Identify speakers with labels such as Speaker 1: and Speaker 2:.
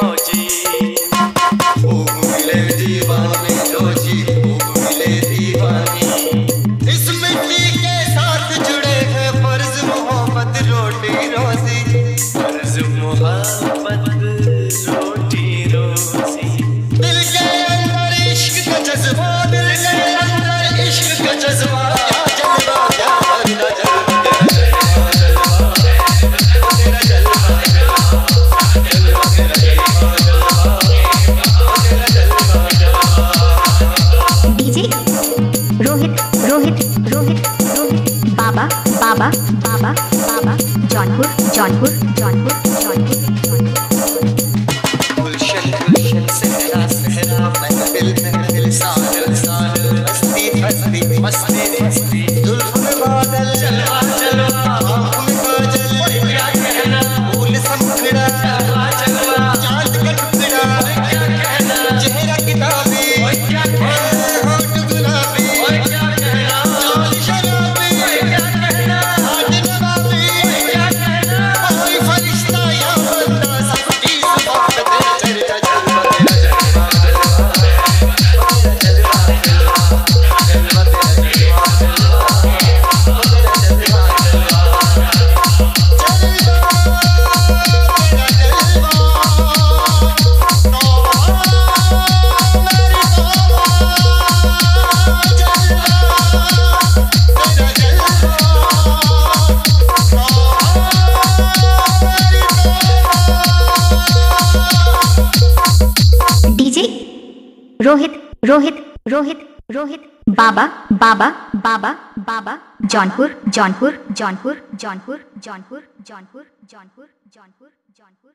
Speaker 1: coche. Jaunpur Jaunpur Rohit Rohit Rohit Rohit. Baba Baba Baba Baba. Jaunpur Jaunpur Jaunpur Jaunpur Jaunpur Jaunpur Jaunpur Jaunpur Jaunpur.